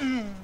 Uh.